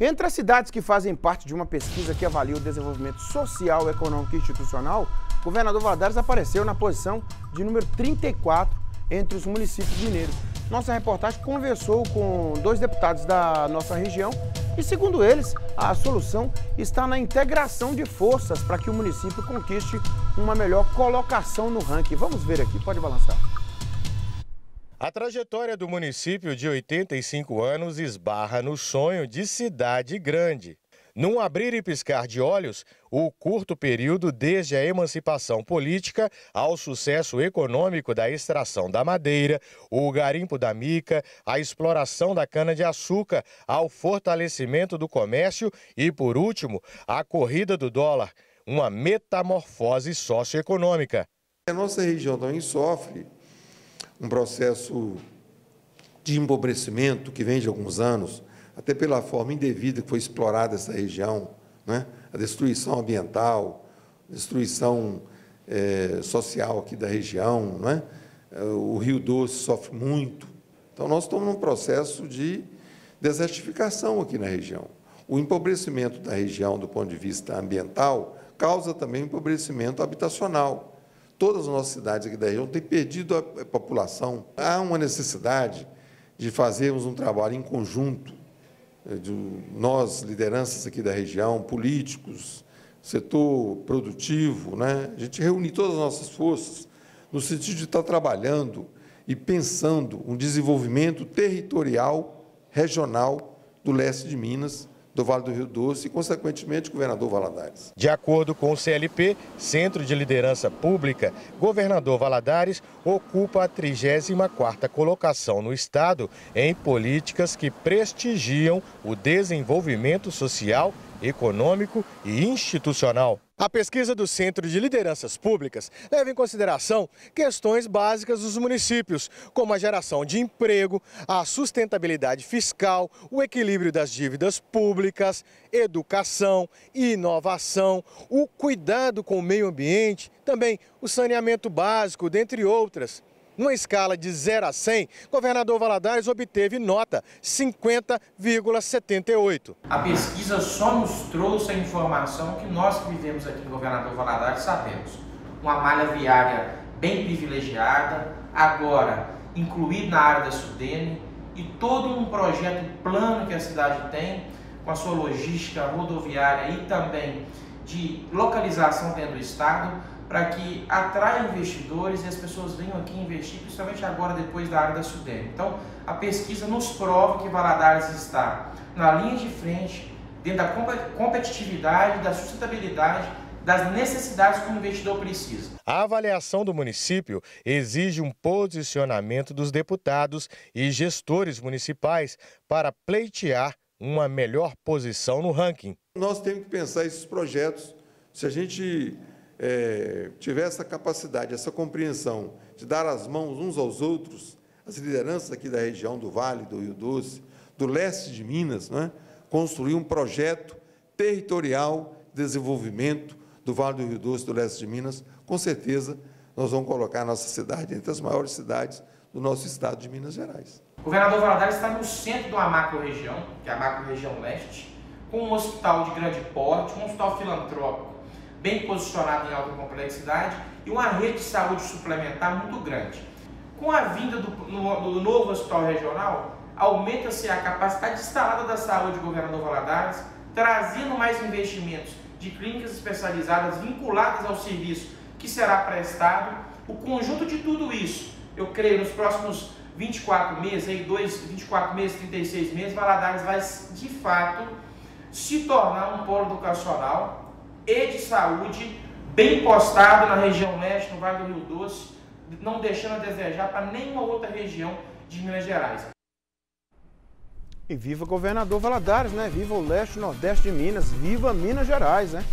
Entre as cidades que fazem parte de uma pesquisa que avalia o desenvolvimento social, econômico e institucional, o governador Valadares apareceu na posição de número 34 entre os municípios mineiros. Nossa reportagem conversou com dois deputados da nossa região e, segundo eles, a solução está na integração de forças para que o município conquiste uma melhor colocação no ranking. Vamos ver aqui, pode balançar. A trajetória do município de 85 anos esbarra no sonho de cidade grande. Num abrir e piscar de olhos, o curto período desde a emancipação política ao sucesso econômico da extração da madeira, o garimpo da mica, a exploração da cana-de-açúcar, ao fortalecimento do comércio e, por último, a corrida do dólar, uma metamorfose socioeconômica. A nossa região também sofre um processo de empobrecimento que vem de alguns anos, até pela forma indevida que foi explorada essa região, né? a destruição ambiental, destruição é, social aqui da região, né? o Rio Doce sofre muito. Então, nós estamos num processo de desertificação aqui na região. O empobrecimento da região, do ponto de vista ambiental, causa também empobrecimento habitacional todas as nossas cidades aqui da região têm perdido a população. Há uma necessidade de fazermos um trabalho em conjunto, eh, nós, lideranças aqui da região, políticos, setor produtivo, né? a gente reunir todas as nossas forças no sentido de estar trabalhando e pensando um desenvolvimento territorial, regional do leste de Minas, do Vale do Rio Doce e, consequentemente, governador Valadares. De acordo com o CLP, Centro de Liderança Pública, governador Valadares ocupa a 34ª colocação no estado em políticas que prestigiam o desenvolvimento social, econômico e institucional. A pesquisa do Centro de Lideranças Públicas leva em consideração questões básicas dos municípios, como a geração de emprego, a sustentabilidade fiscal, o equilíbrio das dívidas públicas, educação, inovação, o cuidado com o meio ambiente, também o saneamento básico, dentre outras. Numa escala de 0 a 100, governador Valadares obteve nota 50,78. A pesquisa só nos trouxe a informação que nós que vivemos aqui no governador Valadares sabemos. Uma malha viária bem privilegiada, agora incluída na área da Sudene e todo um projeto plano que a cidade tem com a sua logística rodoviária e também de localização dentro do estado para que atraia investidores e as pessoas venham aqui investir, principalmente agora depois da área da Sudene. Então, a pesquisa nos prova que Valadares está na linha de frente, dentro da competitividade, da sustentabilidade, das necessidades que o investidor precisa. A avaliação do município exige um posicionamento dos deputados e gestores municipais para pleitear uma melhor posição no ranking. Nós temos que pensar esses projetos. Se a gente é, tiver essa capacidade, essa compreensão de dar as mãos uns aos outros, as lideranças aqui da região do Vale, do Rio Doce, do leste de Minas, né, construir um projeto territorial de desenvolvimento do Vale do Rio Doce, do leste de Minas, com certeza nós vamos colocar a nossa cidade entre as maiores cidades do nosso estado de Minas Gerais. O governador Valadares está no centro de uma macro-região, que é a macro-região leste, com um hospital de grande porte, um hospital filantrópico, bem posicionado em alta complexidade e uma rede de saúde suplementar muito grande. Com a vinda do, do novo hospital regional, aumenta-se a capacidade instalada da saúde do governador Valadares, trazendo mais investimentos de clínicas especializadas vinculadas ao serviço que será prestado. O conjunto de tudo isso, eu creio, nos próximos 24 meses, aí, dois, 24 meses, 36 meses, Valadares vai de fato se tornar um polo educacional e de saúde bem postado na região leste, no Vale do Rio Doce, não deixando a desejar para nenhuma outra região de Minas Gerais. E viva governador Valadares, né? Viva o leste e nordeste de Minas, viva Minas Gerais, né?